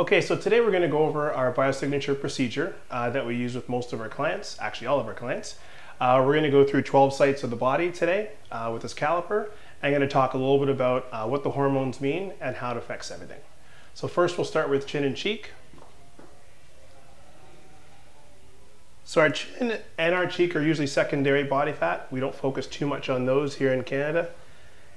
Okay, so today we're going to go over our biosignature procedure uh, that we use with most of our clients, actually all of our clients. Uh, we're going to go through 12 sites of the body today uh, with this caliper. I'm going to talk a little bit about uh, what the hormones mean and how it affects everything. So first we'll start with chin and cheek. So our chin and our cheek are usually secondary body fat. We don't focus too much on those here in Canada.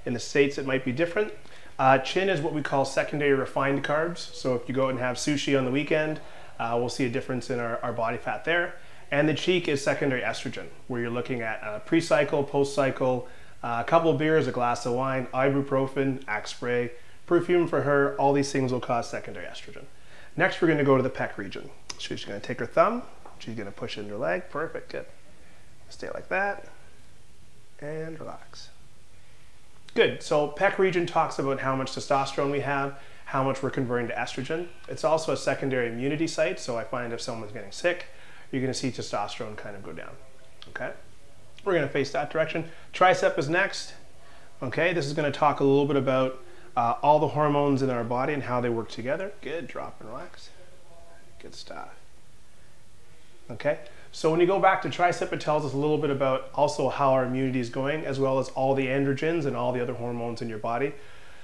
In the States it might be different. Uh, chin is what we call secondary refined carbs. So if you go and have sushi on the weekend, uh, we'll see a difference in our, our, body fat there. And the cheek is secondary estrogen, where you're looking at uh, pre-cycle, post-cycle, uh, a couple of beers, a glass of wine, ibuprofen, axe spray, perfume for her, all these things will cause secondary estrogen. Next, we're gonna go to the pec region. She's gonna take her thumb, she's gonna push it in her leg, perfect, good. Stay like that, and relax. Good. So PEC region talks about how much testosterone we have, how much we're converting to estrogen. It's also a secondary immunity site, so I find if someone's getting sick, you're going to see testosterone kind of go down. Okay? We're going to face that direction. Tricep is next. Okay, this is going to talk a little bit about uh, all the hormones in our body and how they work together. Good, drop and relax. Good stuff. Okay, so when you go back to tricep, it tells us a little bit about also how our immunity is going, as well as all the androgens and all the other hormones in your body.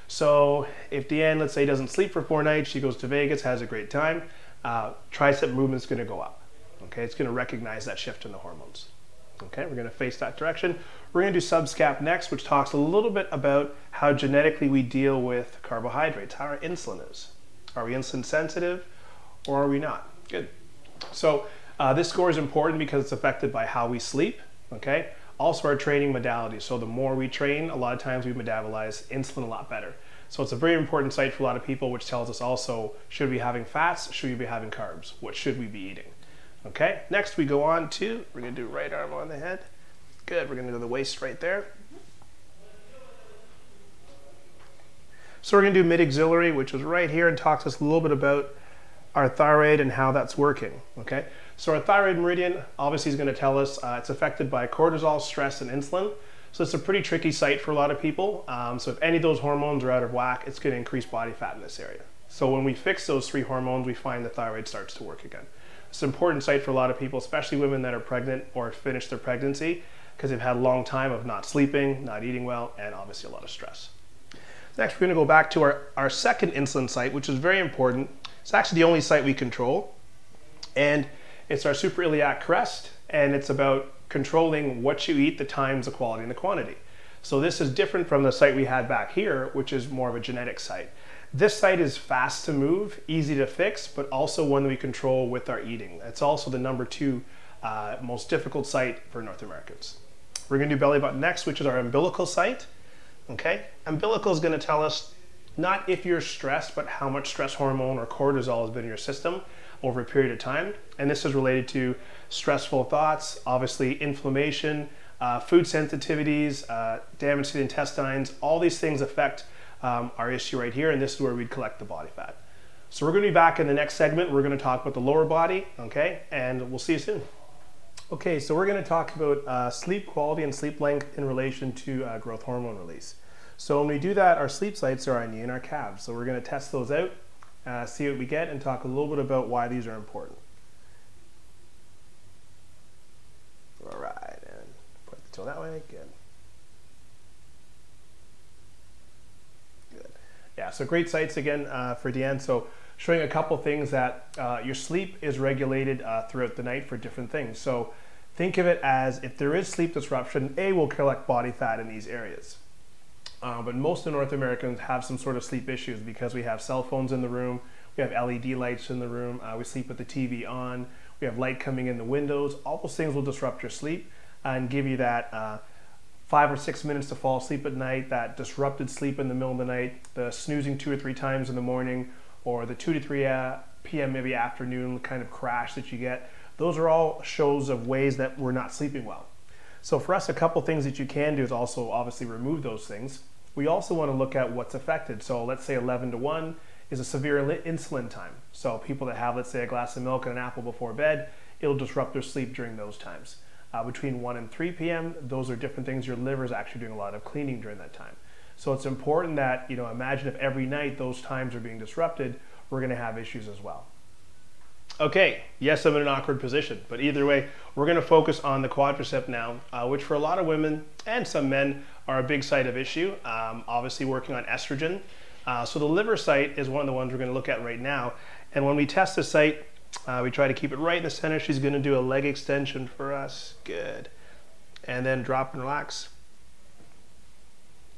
So if Deanne, let's say, doesn't sleep for four nights, she goes to Vegas, has a great time, uh, tricep movement's gonna go up. Okay, it's gonna recognize that shift in the hormones. Okay, we're gonna face that direction. We're gonna do subscap next, which talks a little bit about how genetically we deal with carbohydrates, how our insulin is. Are we insulin sensitive or are we not? Good. So uh, this score is important because it's affected by how we sleep, okay? Also our training modality. So the more we train, a lot of times we metabolize insulin a lot better. So it's a very important site for a lot of people, which tells us also, should we be having fats? Should we be having carbs? What should we be eating? Okay, next we go on to, we're gonna do right arm on the head. Good, we're gonna do the waist right there. So we're gonna do mid-axillary, which is right here and talks us a little bit about our thyroid and how that's working, okay? So our thyroid meridian obviously is going to tell us uh, it's affected by cortisol, stress, and insulin. So it's a pretty tricky site for a lot of people. Um, so if any of those hormones are out of whack, it's going to increase body fat in this area. So when we fix those three hormones, we find the thyroid starts to work again. It's an important site for a lot of people, especially women that are pregnant or finished their pregnancy, because they've had a long time of not sleeping, not eating well, and obviously a lot of stress. Next, we're going to go back to our, our second insulin site, which is very important. It's actually the only site we control. And it's our suprailiac crest, and it's about controlling what you eat, the times, the quality, and the quantity. So this is different from the site we had back here, which is more of a genetic site. This site is fast to move, easy to fix, but also one that we control with our eating. It's also the number two uh, most difficult site for North Americans. We're gonna do belly button next, which is our umbilical site. Okay, umbilical is gonna tell us not if you're stressed, but how much stress hormone or cortisol has been in your system over a period of time. And this is related to stressful thoughts, obviously inflammation, uh, food sensitivities, uh, damage to the intestines, all these things affect um, our issue right here, and this is where we'd collect the body fat. So we're gonna be back in the next segment. We're gonna talk about the lower body, okay? And we'll see you soon. Okay, so we're gonna talk about uh, sleep quality and sleep length in relation to uh, growth hormone release. So when we do that, our sleep sites are our knee and our calves. So we're gonna test those out uh, see what we get, and talk a little bit about why these are important. All right, and put the tool that way, good. Good. Yeah, so great sites again uh, for Deanne. So showing a couple things that uh, your sleep is regulated uh, throughout the night for different things. So think of it as if there is sleep disruption, A will collect body fat in these areas. Uh, but most of North Americans have some sort of sleep issues because we have cell phones in the room, we have LED lights in the room, uh, we sleep with the TV on, we have light coming in the windows. All those things will disrupt your sleep and give you that uh, five or six minutes to fall asleep at night, that disrupted sleep in the middle of the night, the snoozing two or three times in the morning, or the 2 to 3 uh, p.m., maybe afternoon kind of crash that you get. Those are all shows of ways that we're not sleeping well. So for us, a couple things that you can do is also obviously remove those things. We also want to look at what's affected. So let's say 11 to 1 is a severe insulin time. So people that have, let's say, a glass of milk and an apple before bed, it'll disrupt their sleep during those times. Uh, between 1 and 3 p.m., those are different things. Your liver is actually doing a lot of cleaning during that time. So it's important that, you know, imagine if every night those times are being disrupted, we're going to have issues as well. Okay, yes, I'm in an awkward position, but either way, we're going to focus on the quadricep now, uh, which for a lot of women and some men are a big site of issue. Um, obviously, working on estrogen. Uh, so the liver site is one of the ones we're going to look at right now. And when we test the site, uh, we try to keep it right in the center. She's going to do a leg extension for us. Good. And then drop and relax.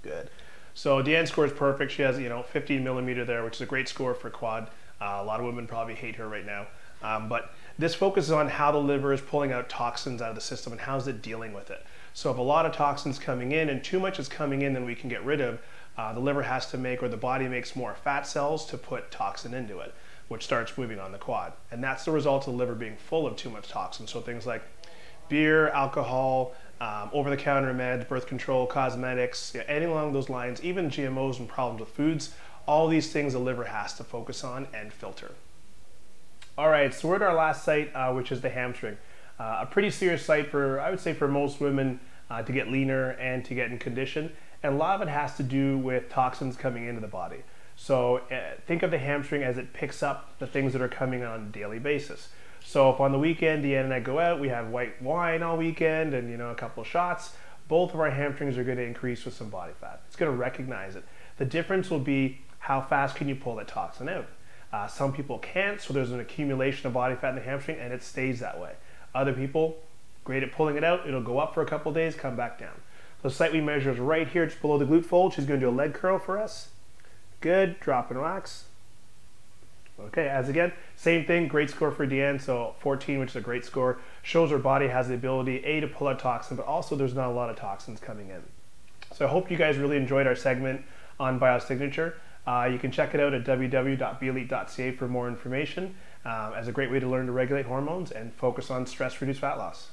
Good. So Deanne's score is perfect. She has, you know, 15 millimeter there, which is a great score for quad. Uh, a lot of women probably hate her right now. Um, but this focuses on how the liver is pulling out toxins out of the system and how's it dealing with it. So if a lot of toxins coming in and too much is coming in than we can get rid of, uh, the liver has to make or the body makes more fat cells to put toxin into it, which starts moving on the quad. And that's the result of the liver being full of too much toxin. So things like beer, alcohol, um, over-the-counter meds, birth control, cosmetics, yeah, anything along those lines, even GMOs and problems with foods, all these things the liver has to focus on and filter. All right, so we're at our last site, uh, which is the hamstring. Uh, a pretty serious site for, I would say, for most women uh, to get leaner and to get in condition. And a lot of it has to do with toxins coming into the body. So uh, think of the hamstring as it picks up the things that are coming on a daily basis. So if on the weekend Deanne and I go out, we have white wine all weekend and you know a couple of shots, both of our hamstrings are going to increase with some body fat. It's going to recognize it. The difference will be how fast can you pull that toxin out. Uh, some people can't, so there's an accumulation of body fat in the hamstring and it stays that way. Other people, great at pulling it out, it'll go up for a couple days, come back down. The site we measure is right here, just below the glute fold. She's going to do a leg curl for us. Good, drop and relax. Okay, as again, same thing, great score for Deanne, so 14, which is a great score. Shows her body has the ability, A, to pull out toxin, but also there's not a lot of toxins coming in. So I hope you guys really enjoyed our segment on biosignature. Uh, you can check it out at www.belite.ca for more information uh, as a great way to learn to regulate hormones and focus on stress-reduced fat loss.